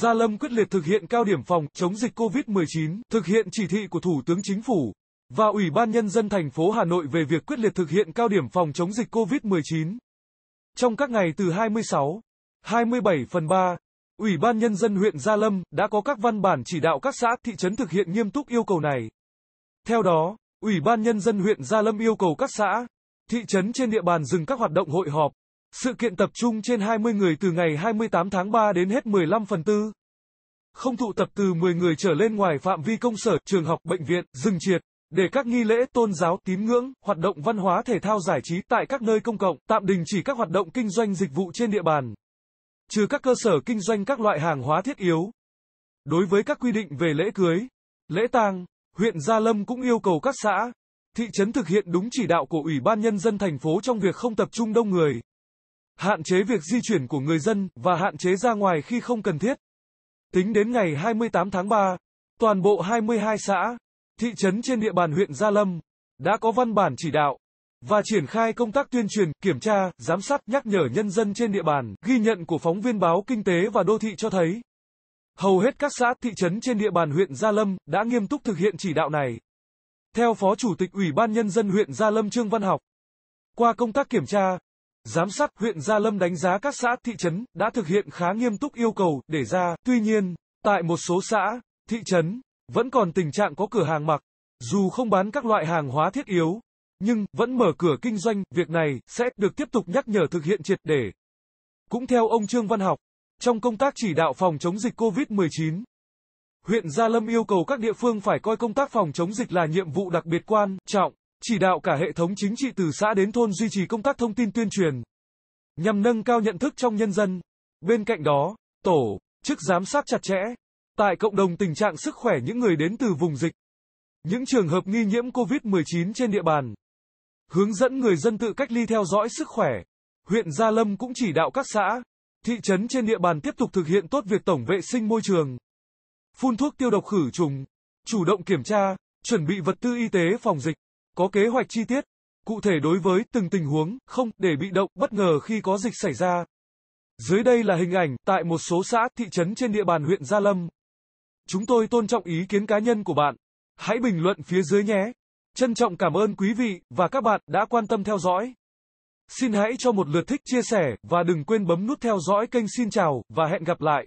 Gia Lâm quyết liệt thực hiện cao điểm phòng chống dịch COVID-19, thực hiện chỉ thị của Thủ tướng Chính phủ và Ủy ban Nhân dân thành phố Hà Nội về việc quyết liệt thực hiện cao điểm phòng chống dịch COVID-19. Trong các ngày từ 26, 27 phần 3, Ủy ban Nhân dân huyện Gia Lâm đã có các văn bản chỉ đạo các xã, thị trấn thực hiện nghiêm túc yêu cầu này. Theo đó, Ủy ban Nhân dân huyện Gia Lâm yêu cầu các xã, thị trấn trên địa bàn dừng các hoạt động hội họp, sự kiện tập trung trên 20 người từ ngày 28 tháng 3 đến hết 15 phần 4. Không tụ tập từ 10 người trở lên ngoài phạm vi công sở, trường học, bệnh viện, rừng triệt. Để các nghi lễ tôn giáo, tín ngưỡng, hoạt động văn hóa thể thao giải trí tại các nơi công cộng, tạm đình chỉ các hoạt động kinh doanh dịch vụ trên địa bàn. Trừ các cơ sở kinh doanh các loại hàng hóa thiết yếu. Đối với các quy định về lễ cưới, lễ tang, huyện Gia Lâm cũng yêu cầu các xã, thị trấn thực hiện đúng chỉ đạo của Ủy ban Nhân dân thành phố trong việc không tập trung đông người hạn chế việc di chuyển của người dân và hạn chế ra ngoài khi không cần thiết. Tính đến ngày 28 tháng 3, toàn bộ 22 xã, thị trấn trên địa bàn huyện Gia Lâm đã có văn bản chỉ đạo và triển khai công tác tuyên truyền, kiểm tra, giám sát, nhắc nhở nhân dân trên địa bàn. Ghi nhận của phóng viên báo Kinh tế và Đô thị cho thấy, hầu hết các xã, thị trấn trên địa bàn huyện Gia Lâm đã nghiêm túc thực hiện chỉ đạo này. Theo Phó Chủ tịch Ủy ban Nhân dân huyện Gia Lâm Trương Văn Học, qua công tác kiểm tra, Giám sát huyện Gia Lâm đánh giá các xã, thị trấn đã thực hiện khá nghiêm túc yêu cầu để ra. Tuy nhiên, tại một số xã, thị trấn vẫn còn tình trạng có cửa hàng mặc, dù không bán các loại hàng hóa thiết yếu, nhưng vẫn mở cửa kinh doanh, việc này sẽ được tiếp tục nhắc nhở thực hiện triệt để. Cũng theo ông Trương Văn Học, trong công tác chỉ đạo phòng chống dịch COVID-19, huyện Gia Lâm yêu cầu các địa phương phải coi công tác phòng chống dịch là nhiệm vụ đặc biệt quan trọng. Chỉ đạo cả hệ thống chính trị từ xã đến thôn duy trì công tác thông tin tuyên truyền, nhằm nâng cao nhận thức trong nhân dân. Bên cạnh đó, tổ chức giám sát chặt chẽ tại cộng đồng tình trạng sức khỏe những người đến từ vùng dịch, những trường hợp nghi nhiễm COVID-19 trên địa bàn, hướng dẫn người dân tự cách ly theo dõi sức khỏe. Huyện Gia Lâm cũng chỉ đạo các xã, thị trấn trên địa bàn tiếp tục thực hiện tốt việc tổng vệ sinh môi trường, phun thuốc tiêu độc khử trùng, chủ động kiểm tra, chuẩn bị vật tư y tế phòng dịch có kế hoạch chi tiết, cụ thể đối với từng tình huống, không để bị động, bất ngờ khi có dịch xảy ra. Dưới đây là hình ảnh tại một số xã, thị trấn trên địa bàn huyện Gia Lâm. Chúng tôi tôn trọng ý kiến cá nhân của bạn. Hãy bình luận phía dưới nhé. Trân trọng cảm ơn quý vị và các bạn đã quan tâm theo dõi. Xin hãy cho một lượt thích chia sẻ và đừng quên bấm nút theo dõi kênh xin chào và hẹn gặp lại.